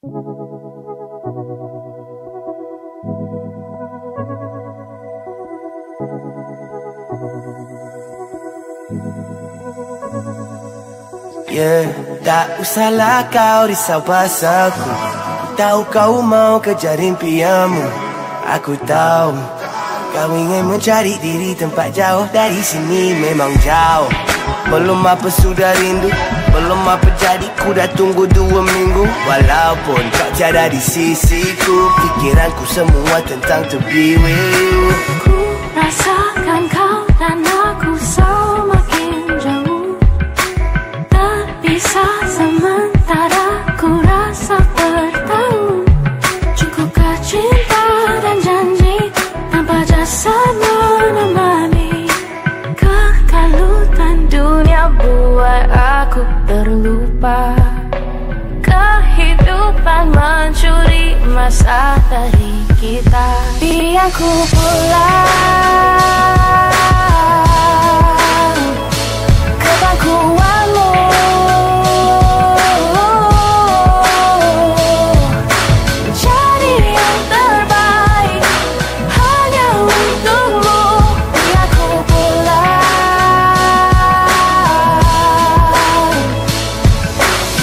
Yeah, tak usahlah kau risau pasalku. Tahu kau mau kejar impianmu. Aku tahu Kau ingin mencari diri tempat jauh dari sini memang jauh Belum apa sudah rindu Belum apa jadi ku dah tunggu dua minggu. Walaupun kau tiada di sisiku Pikiranku semua tentang to be with you Ku rasakan kau terlupa Kehidupan mencuri masa dari kita. Biar ku pulang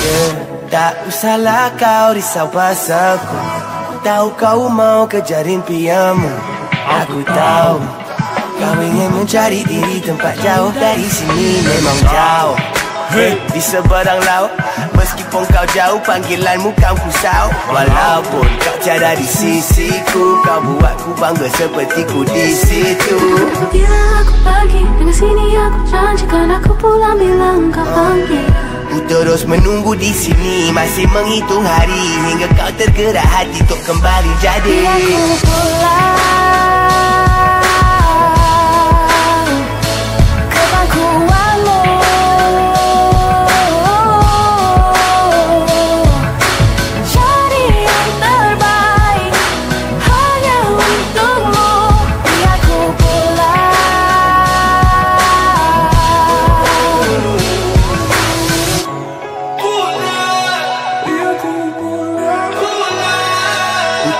Yeah, tak usahlah kau risau pasalku Tahu kau mau kejar impianmu. Aku tahu Kau ingin mencari diri tempat jauh dari sini memang jauh. Hey, di seberang laut Meskipun kau jauh panggilanmu kan kusau. Walaupun kau tiada di sisiku Kau buatku bangga seperti ku di situ. Bila aku pergi dengan sini aku janjikan aku pulang bilang kau panggil Ku terus menunggu di sini. Masih menghitung hari Hingga kau tergerak hati untuk kembali jadi. Biar ku pulang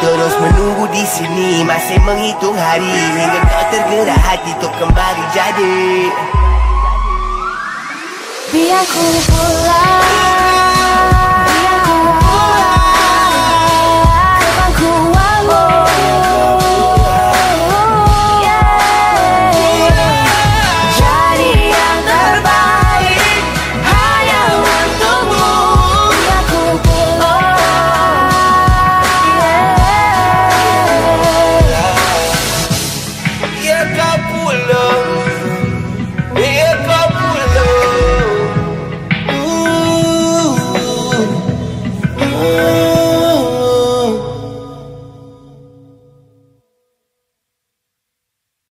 terus menunggu di sini. Masih menghitung hari. Hingga kau tergerak hati untuk kembali jadi. Biar ku pulang